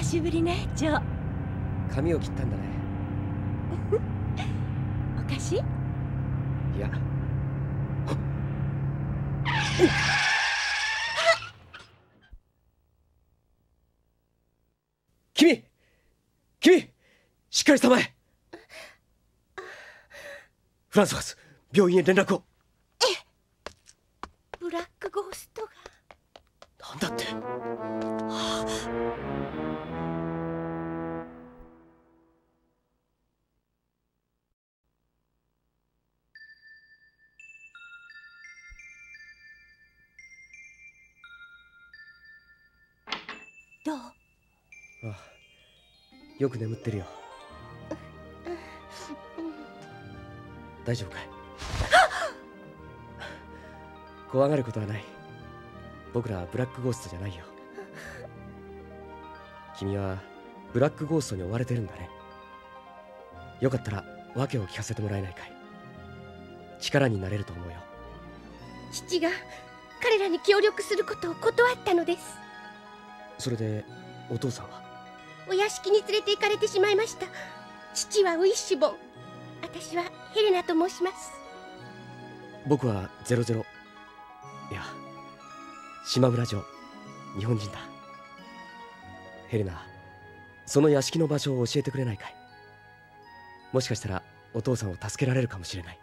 久しぶりねジョー。髪を切ったんだね。おかしいいや。君君しっかりしたまえ。フランソワス病院へ連絡をよく眠ってるよ。大丈夫かい？怖がることはない。僕らはブラックゴーストじゃないよ。君はブラックゴーストに追われてるんだね。よかったら訳を聞かせてもらえないかい？力になれると思うよ。父が彼らに協力することを断ったのです。それでお父さんは？お屋敷に連れて行かれてしまいました。父はウィッシュボン。私はヘレナと申します。僕はゼロゼロ。いや島村城。日本人だ。ヘレナその屋敷の場所を教えてくれないかい？もしかしたらお父さんを助けられるかもしれない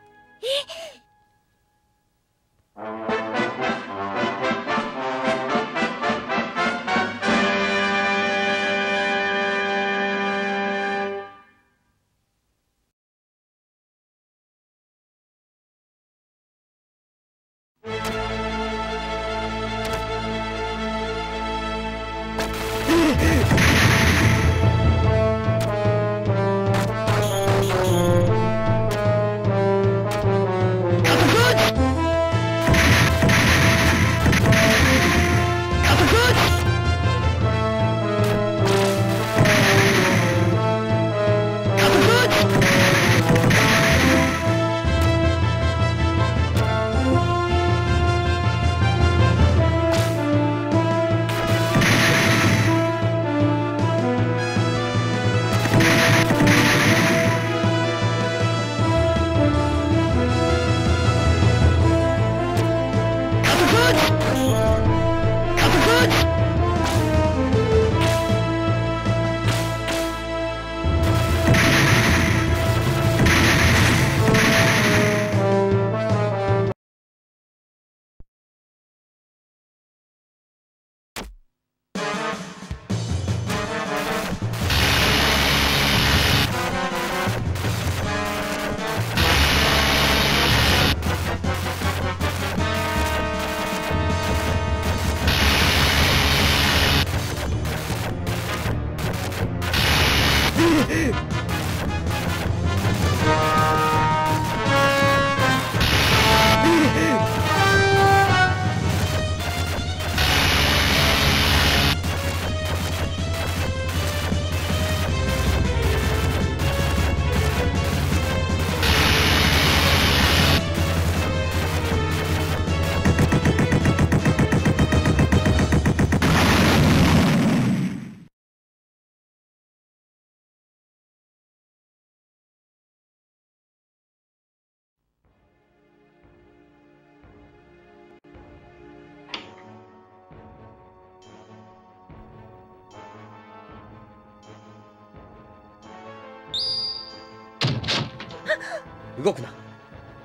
動くな。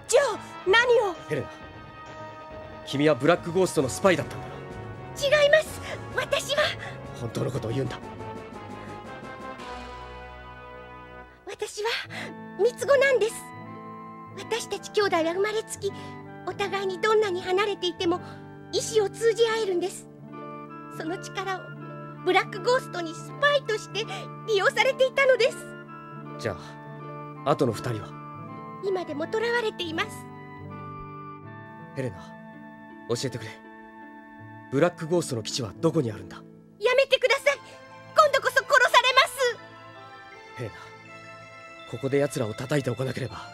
ジョー何を？ヘレナ君はブラックゴーストのスパイだったんだ違います。私は。本当のことを言うんだ。私は三つ子なんです。私たち兄弟は生まれつきお互いにどんなに離れていても意志を通じ合えるんです。その力をブラックゴーストにスパイとして利用されていたのです。じゃあ後の二人は？今でも囚われています。ヘレナ教えてくれ。ブラックゴーストの基地はどこにあるんだ？やめてください。今度こそ殺されます。ヘレナここで奴らを叩いておかなければ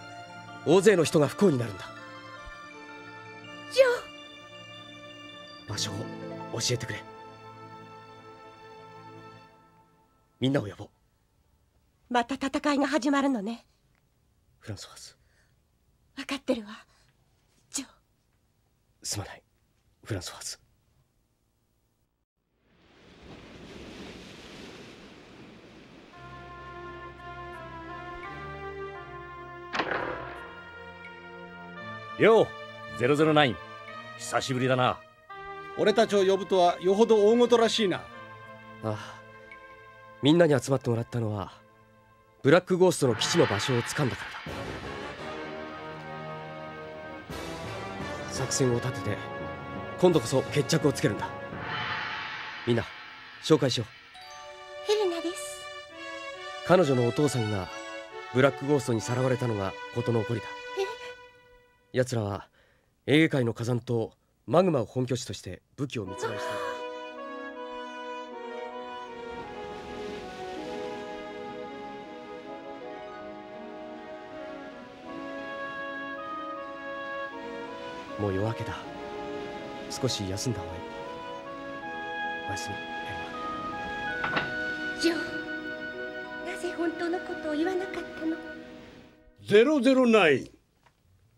大勢の人が不幸になるんだ。ジョ場所を教えてくれ。みんなを呼ぼう。また戦いが始まるのね。フランソワーズ分かってるわ。ジョー。すまない。フランソワーズよう009久しぶりだな。俺たちを呼ぶとはよほど大事らしいな。ああ。みんなに集まってもらったのはブラックゴーストの基地の場所を掴んだからだ作戦を立てて今度こそ決着をつけるんだ。みんな紹介しよう。ヘレナです。彼女のお父さんがブラックゴーストにさらわれたのが事の起こりだ。奴らはエーゲ海の火山島マグマを本拠地として武器を密売してもう夜明けだ。少し休んだ方がいい。おやすみヘジョーなぜ本当のことを言わなかったの？009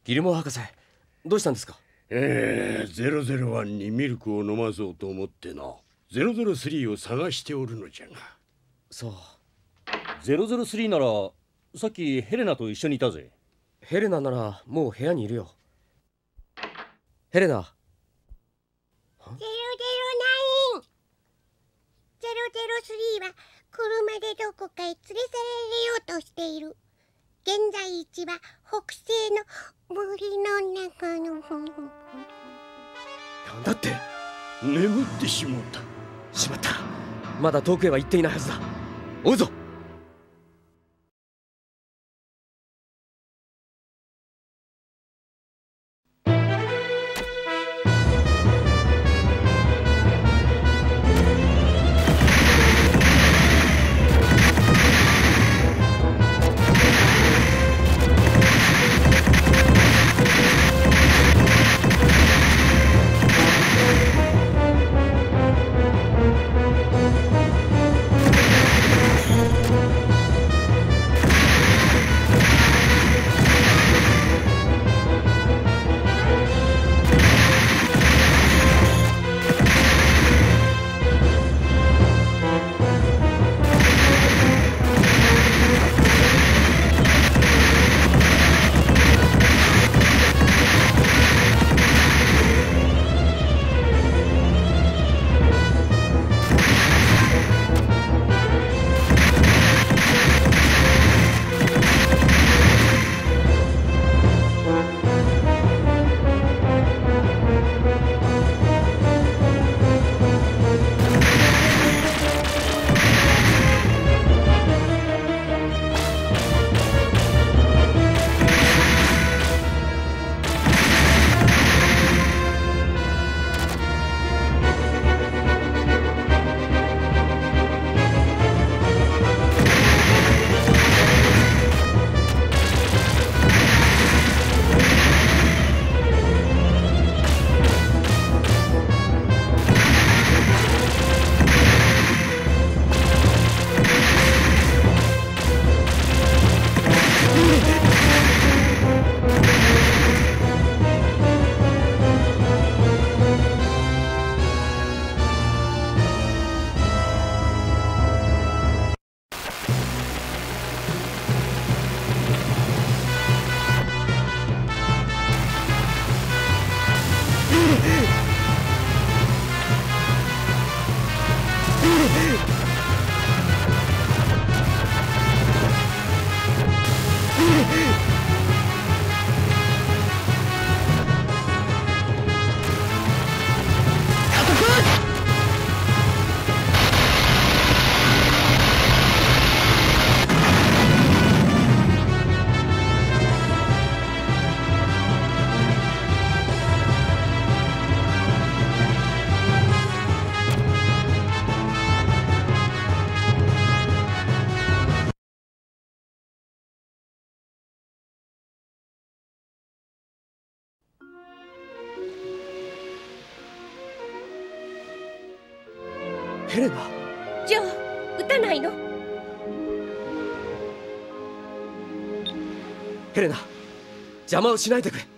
ギルモア博士どうしたんですか？ええ001にミルクを飲まそうと思ってな。003を探しておるのじゃが。そう。003ならさっきヘレナと一緒にいたぜ。ヘレナならもう部屋にいるよヘレナ。009 003は車でどこかへ連れ去られようとしている。現在地は北西の森の中のなんだって。眠ってしもうた。しまった。まだ遠くへは行っていないはずだ。追うぞ邪魔をしないでくれ。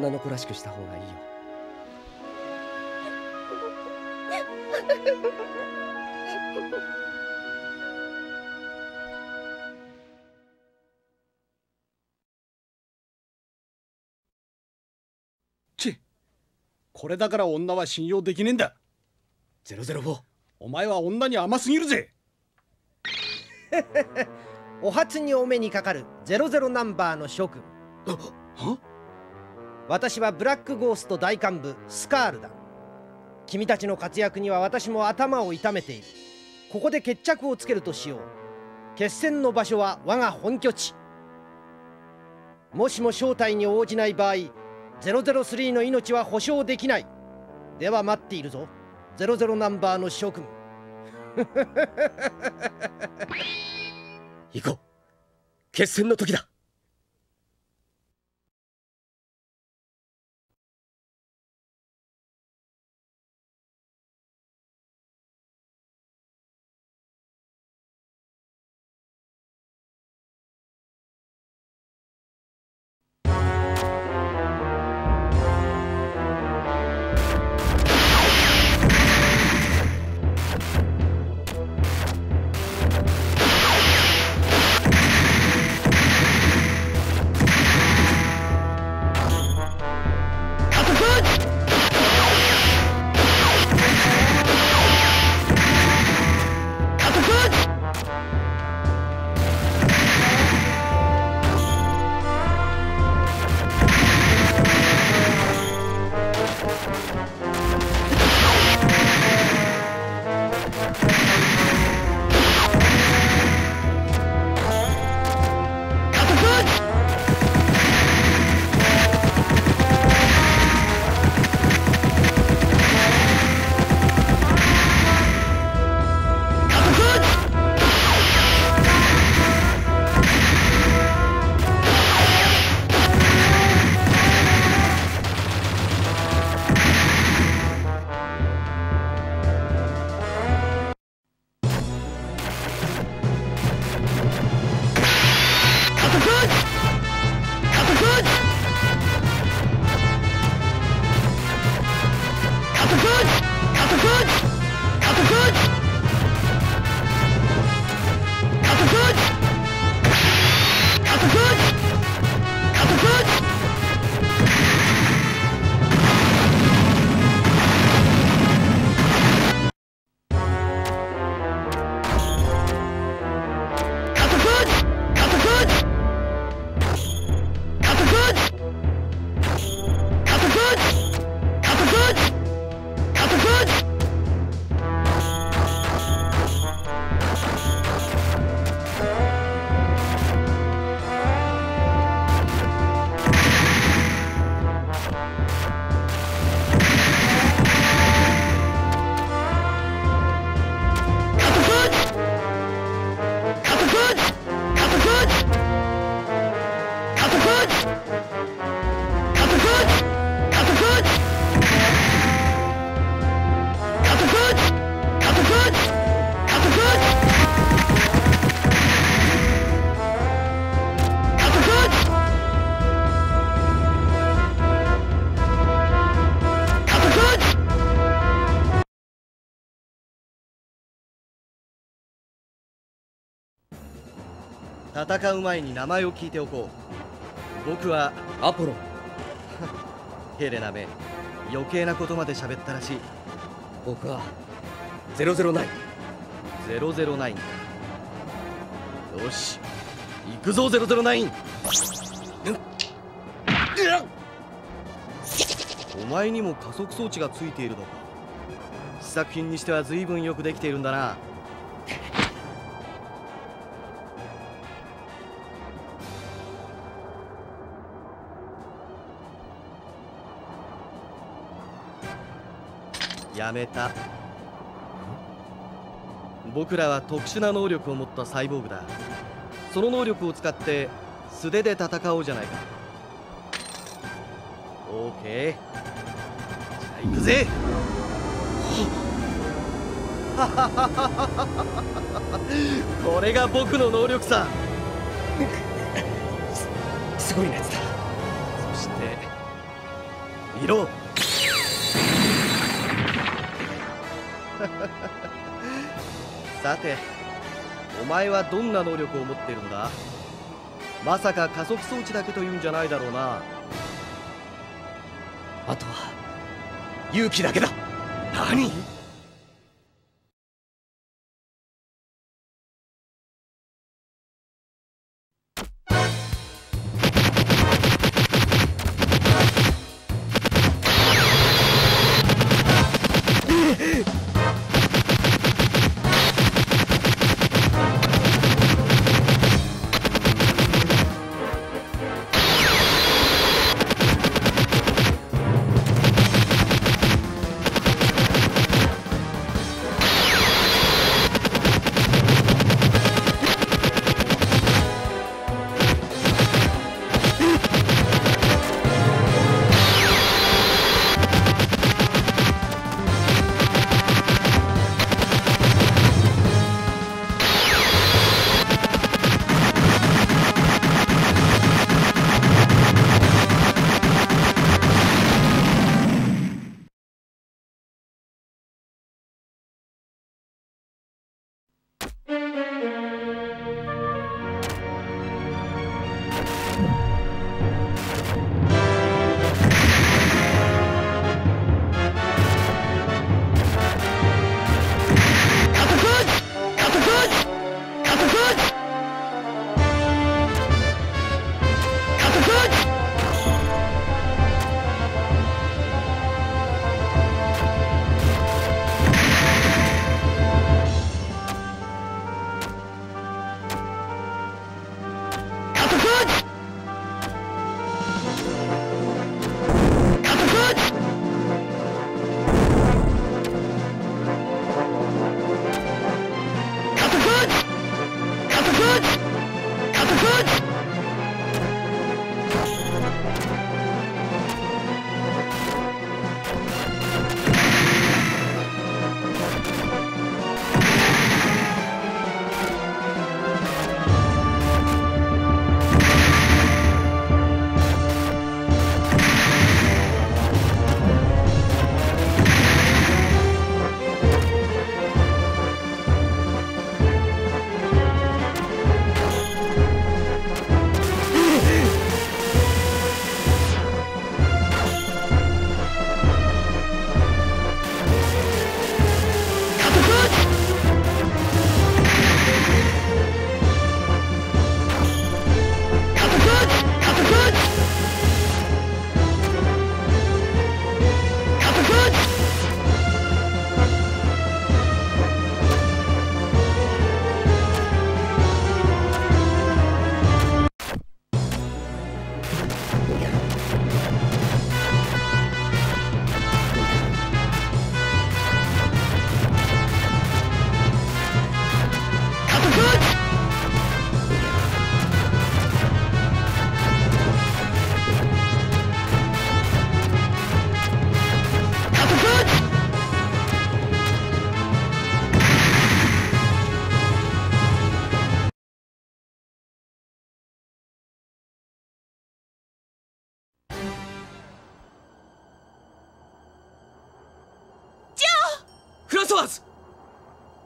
女の子らしくした方がいいよ。ちこれだから女は信用できねえんだ。004お前は女に甘すぎるぜ。お初にお目にかかる00ナンバーの諸君。は？私はブラックゴースト大幹部スカールだ。君たちの活躍には私も頭を痛めている。ここで決着をつけるとしよう。決戦の場所は我が本拠地。もしも招待に応じない場合003の命は保証できない。では待っているぞ。00ナンバーの諸君 行こう。決戦の時だ。戦う前に名前を聞いておこう。僕はアポロ。ン ヘレナめ余計なことまで喋ったらしい。僕は009 009よし行くぞ009お前にも加速装置がついているのか。試作品にしては随分よくできているんだなやめた。僕らは特殊な能力を持ったサイボーグだ。その能力を使って素手で戦おうじゃないか。オーケーじゃあ行くぜ。これが僕の能力さ。すごい熱だ。そして見 さてお前はどんな能力を持っているんだ？まさか加速装置だけというんじゃないだろうな。あとは勇気だけだ。何？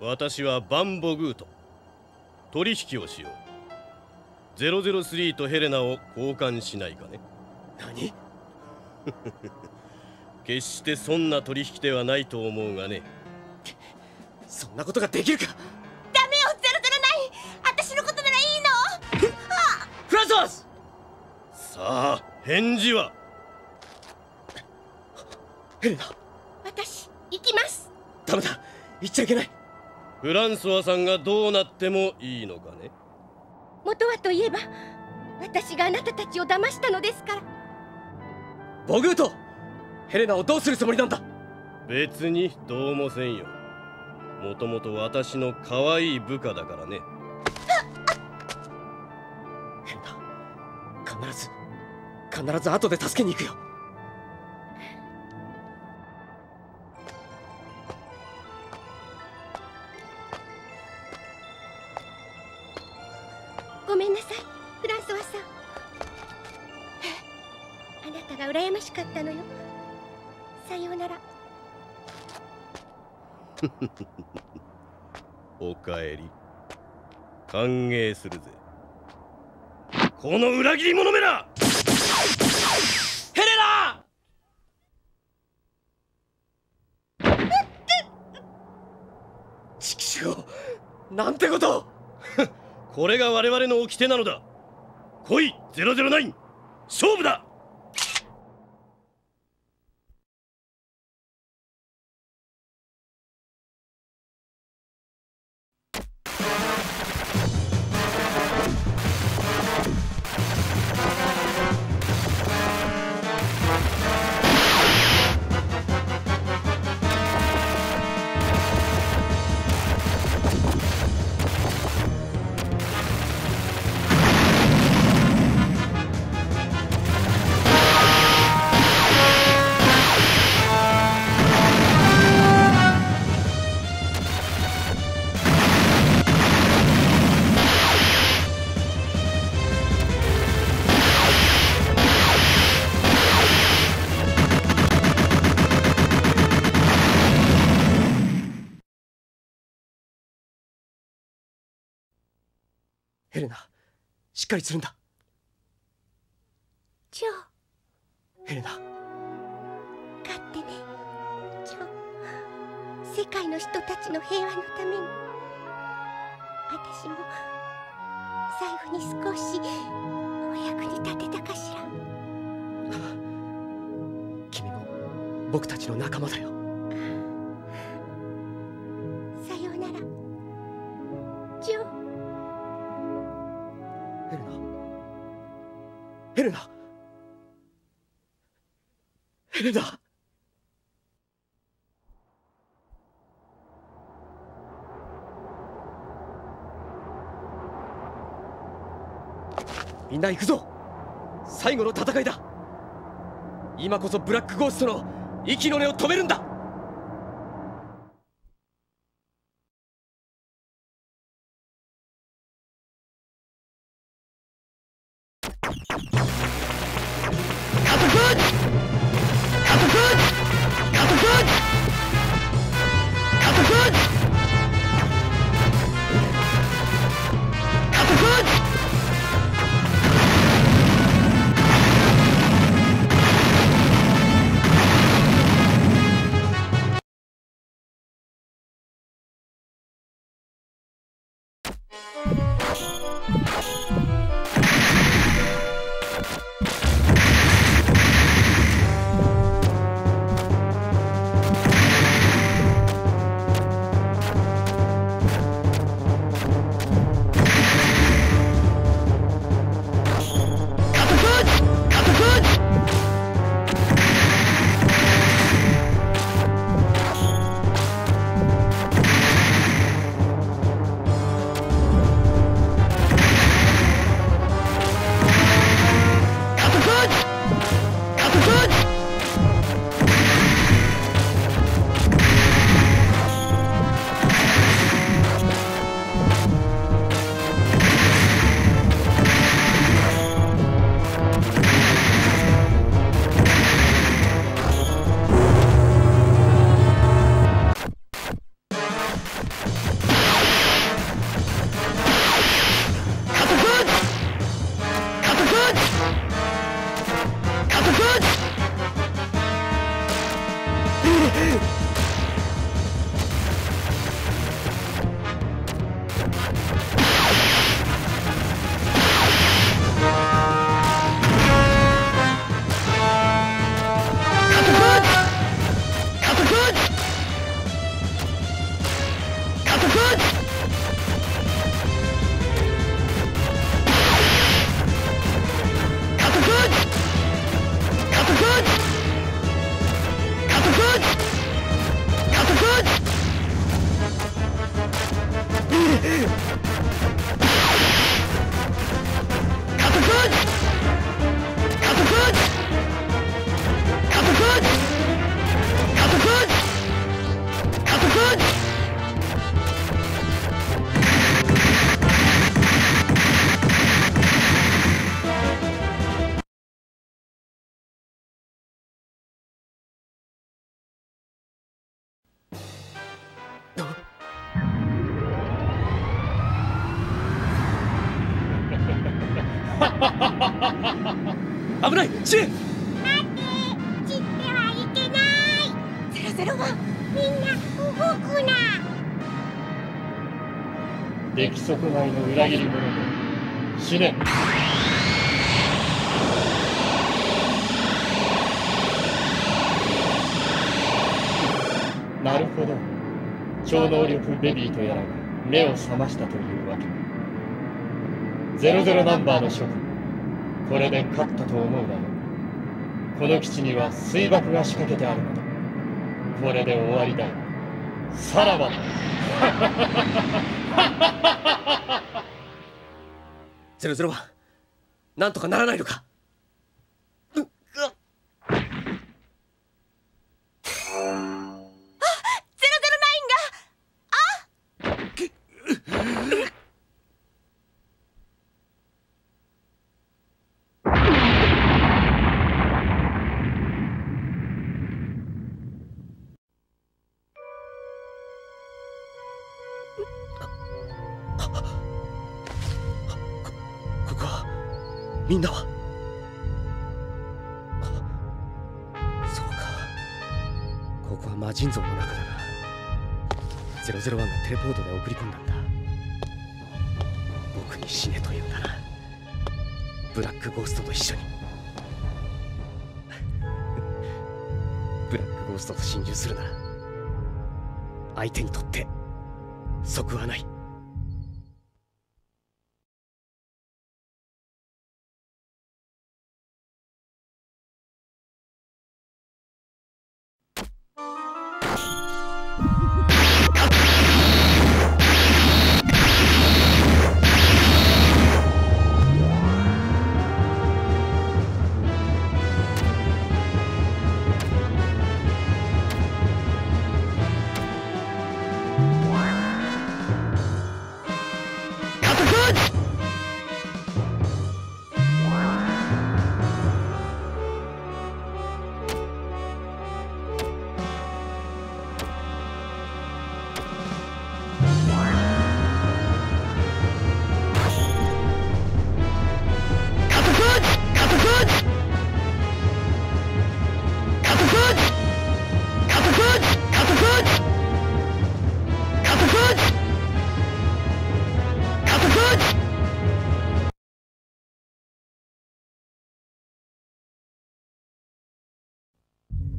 私はバンボグート。取引をしよう。003とヘレナを交換しないかね。何？決してそんな取引ではないと思うがね。そんなことができるか？ダメよ009私のことならいいの。フランソワス！さあ返事は？ヘレナ。私行きます。ダメだ。言っちゃいけないフランソワさんがどうなってもいいのかね？元はといえば私があなたたちを騙したのですから。ボグートヘレナをどうするつもりなんだ？別にどうもせんよ。もともと私の可愛い部下だからね。ヘレナ必ず必ず後で助けに行くよ歓迎するぜ。この裏切り者めら!ヘレラ!チキショなんてこと! これが我々の掟なのだ。来い009勝負だ!しっかりするんだ。ジョー。ヘレナ。勝ってねジョー。世界の人たちの平和のために。私も最後に少しお役に立てたかしら。君も僕たちの仲間だよヘレナ。ヘレナ。みんな行くぞ。最後の戦いだ。今こそブラックゴーストの息の根を止めるんだ「危ない死ね。散ってはいけない。ゼロゼロワンみんな動くな。出来損ないの裏切り者め死ね。なるほど。超能力ベビーとやらが目を覚ましたというゼロゼロナンバーの諸君これで勝ったと思うだろうこの基地には水爆が仕掛けてあるのだ。これで終わりだよ。さらばだ。ゼロゼロはなんとかならないのか。みんなは？そうか。ここは魔人像の中だな。001がテレポートで送り込んだんだ。僕に死ねと言うんだな。ブラックゴーストと一緒に。ブラックゴーストと心中するなら相手にとって即はない。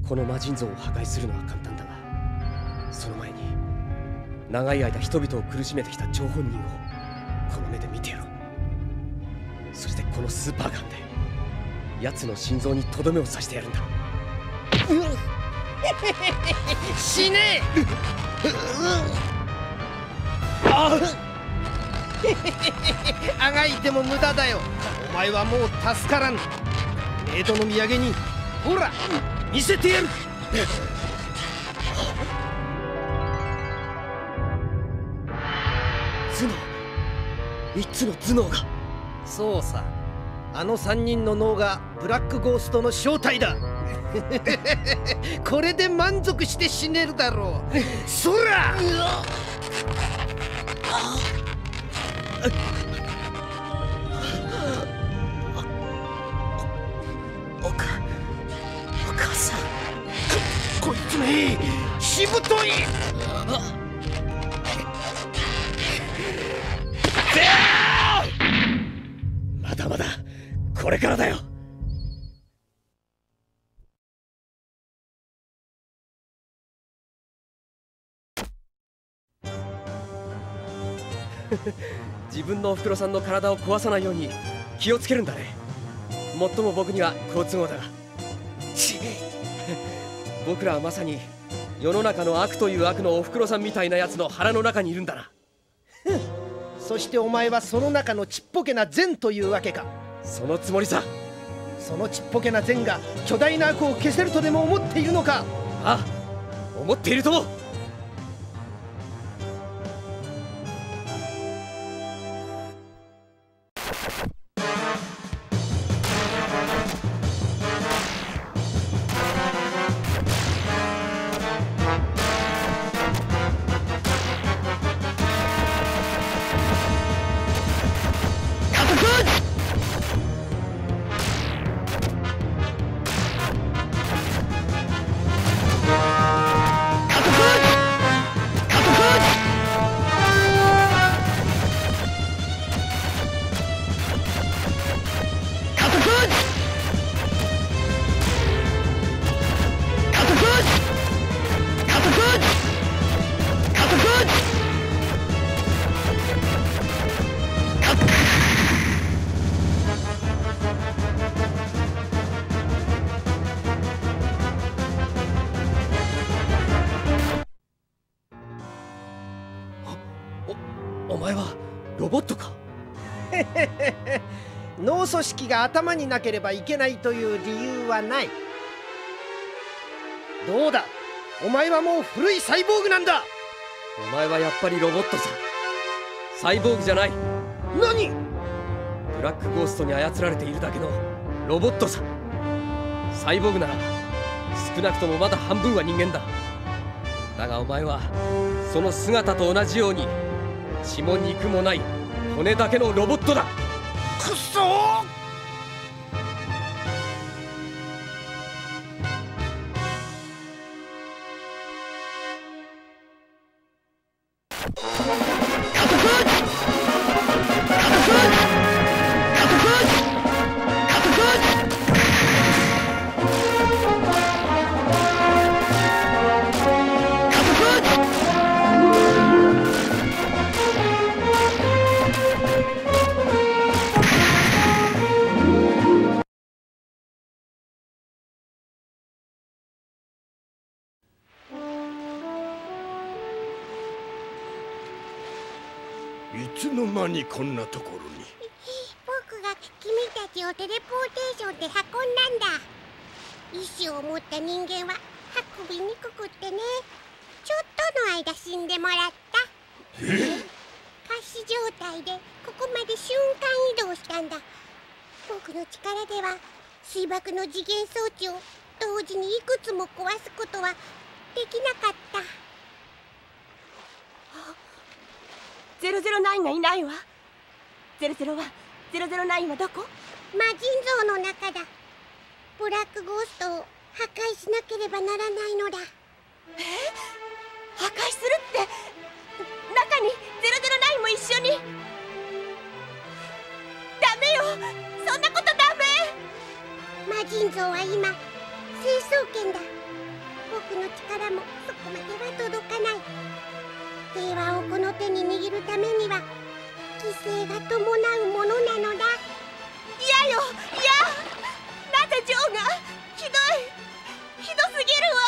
この魔人像を破壊するのは簡単だがその前に長い間人々を苦しめてきた張本人をこの目で見てやろう。そしてこのスーパーガンで奴の心臓にとどめを刺してやるんだ。うん死ね！あがいても無駄だよ。お前はもう助からん。メイドの土産にほら見せてやる。頭脳。三つの頭脳が。そうさ。あの3人の脳がブラックゴーストの正体だ。これで満足して死ねるだろう。そらいしぶとい。まだまだこれからだよ。自分のおふくろさんの体を壊さないように気をつけるんだね。もっとも僕には好都合だが。僕らはまさに世の中の悪という悪のおふくろさんみたいなやつの腹の中にいるんだな。そしてお前はその中のちっぽけな善というわけか。そのつもりさ。そのちっぽけな善が巨大な悪を消せるとでも思っているのか。ああ思っているともが頭になければいけないという理由はない。どうだ？お前はもう古いサイボーグなんだ。お前はやっぱりロボットさ。サイボーグじゃない。何？ブラックゴーストに操られているだけの。ロボットさ。サイボーグなら少なくともまだ半分は人間だ。だがお前はその姿と同じように血も肉もない骨だけのロボットだ。くっその間にこんなところに僕が君たちをテレポーテーションで運んだんだ意志を持った人間は運びにくくってねちょっとの間死んでもらったえ仮死状態でここまで瞬間移動したんだ僕の力では水爆の次元装置を同時にいくつも壊すことはできなかった009がいないわ。001 009はどこ？魔人像の中だ。ブラックゴーストを破壊しなければならないのだ。破壊するって？中に009も一緒に？ダメよ！そんなことダメ！魔人像は今成層圏だ。僕の力もそこまでは届かない平和をこの手に握るためには犠牲が伴うものなのだ。嫌よ嫌。なぜジョーがひどい。ひどすぎるわ。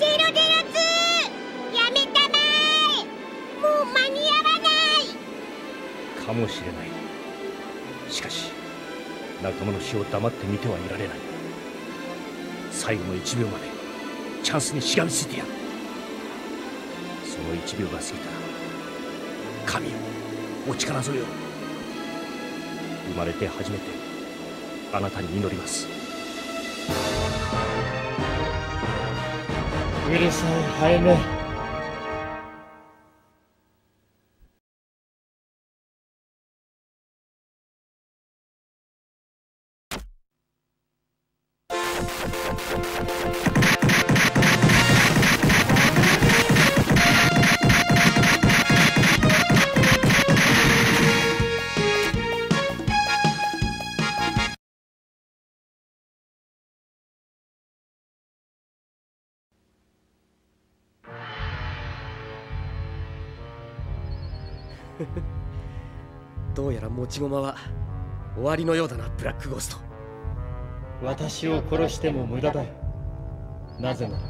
ゼロゼロツー。やめたまえ。もう間に合わない。かもしれない仲間の死を黙って見てはいられない。最後の1秒までチャンスにしがみついてやる。その1秒が過ぎたら神よお力添えよ生まれて初めてあなたに祈ります。うるさいハエめ。どうやら持ち駒は終わりのようだなブラックゴースト。私を殺しても無駄だよ。なぜなら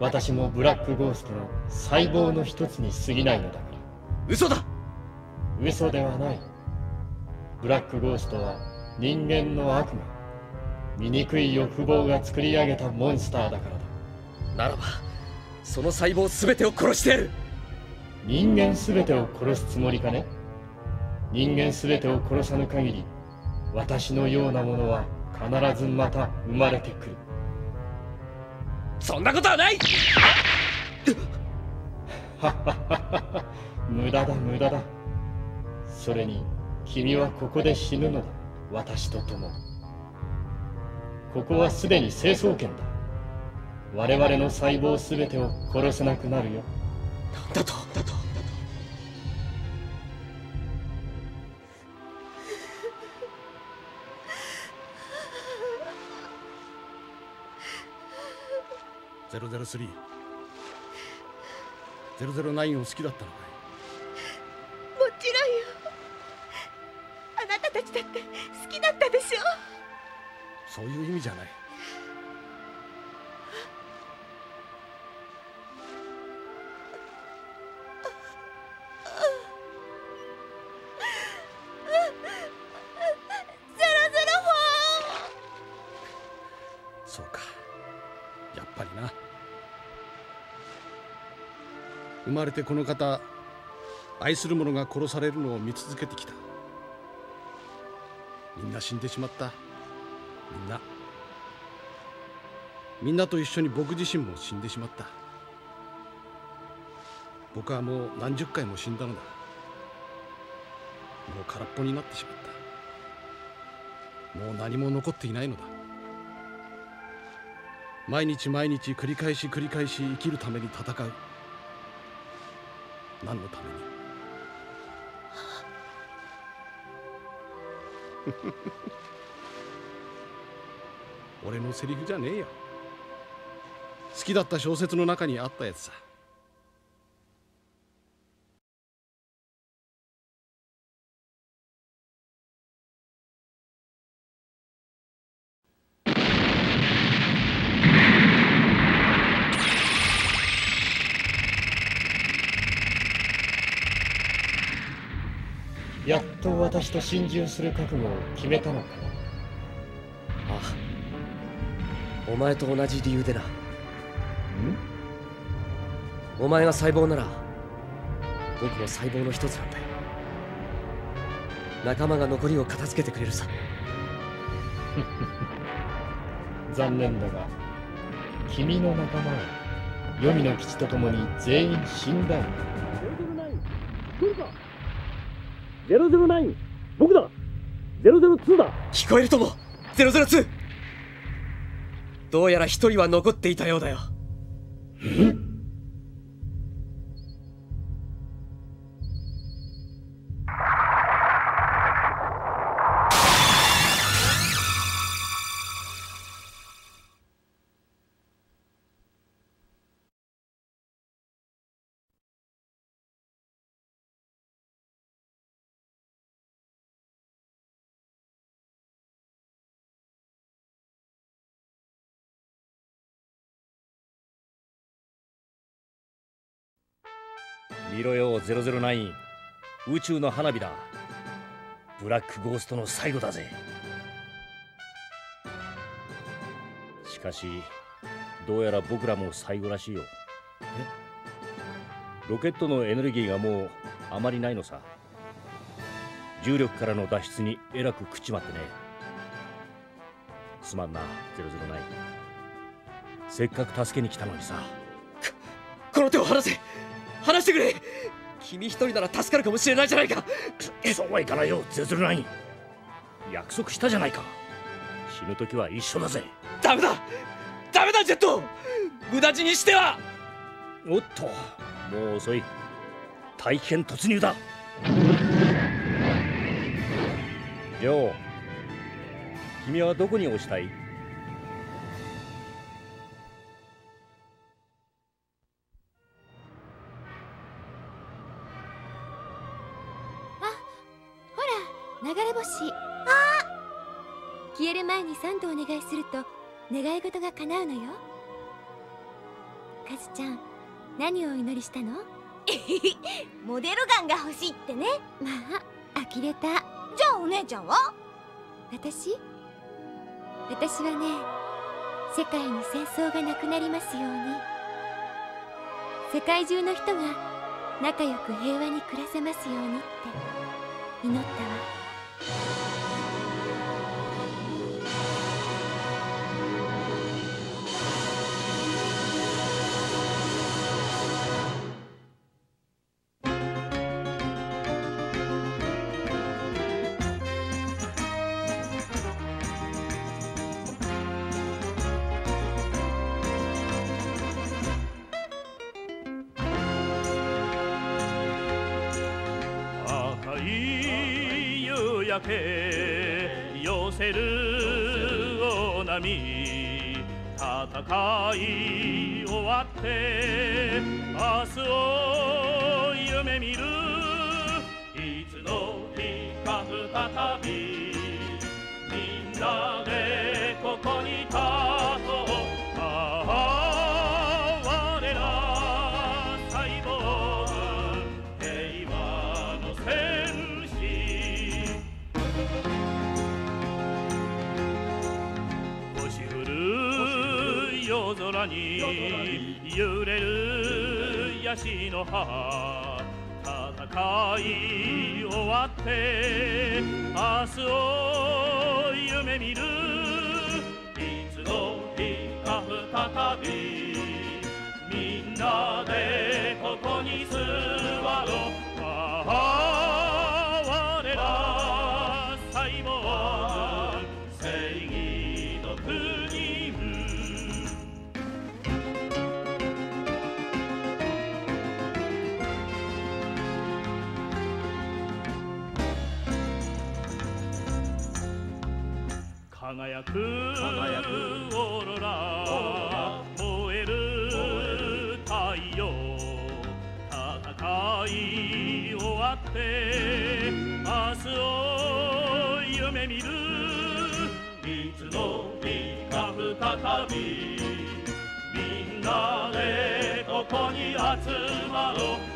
私もブラックゴーストの細胞の一つに過ぎないのだから。嘘だ！嘘ではない。ブラックゴーストは人間の悪魔醜い欲望が作り上げたモンスターだからだ。ならばその細胞全てを殺してやる。人間全てを殺すつもりかね？人間全てを殺さぬ限り私のようなものは必ずまた生まれてくる。そんなことはない！無駄だ無駄だ。それに君はここで死ぬのだ私と共。ここはすでに成層圏だ。我々の細胞全てを殺せなくなるよ。だとだとゼロゼロスリー。ゼロゼロナインを好きだったのかい？もちろんよ。あなたたちだって好きだったでしょ？そういう意味じゃないまれてこの方愛する者が殺されるのを見続けてきた。みんな死んでしまった。みんな。みんなと一緒に僕自身も死んでしまった。僕はもう何十回も死んだのだ。もう空っぽになってしまった。もう何も残っていないのだ。毎日毎日繰り返し繰り返し生きるために戦う。何のために？俺のセリフじゃねえよ。好きだった小説の中にあったやつさやっと私と心中する覚悟を決めたのかああ。お前と同じ理由でな。お前が細胞なら僕も細胞の一つなんだよ。仲間が残りを片付けてくれるさ。残念だが君の仲間は黄泉の基地と共に全員死んだよ009僕だ。002だ。聞こえるとも。002どうやら一人は残っていたようだよ見ろよ009宇宙の花火だ。ブラックゴーストの最後だぜ。しかしどうやら僕らも最後らしいよ。え？ロケットのエネルギーがもうあまりないのさ。重力からの脱出にえらく食っちまってね。すまんな009せっかく助けに来たのにさ。この手を離せ！離してくれ。君一人なら助かるかもしれないじゃないか。そうはいかないよ009約束したじゃないか。死ぬ時は一緒だぜ。ダメだ。ダメだジェット。無駄死にしては。おっともう遅い。大気圏突入だ。ジョー君はどこに押したい？願いすると願い事が叶うのよ。カズちゃん何をお祈りしたの？モデルガンが欲しいってね。まあ呆れた。じゃあお姉ちゃんは？私？私はね世界に戦争がなくなりますように。世界中の人が仲良く平和に暮らせますようにって祈ったわ輝く輝くオーロラ燃える太陽。戦い終わって明日を夢見る。いつの日か再びみんなでここに集まろう。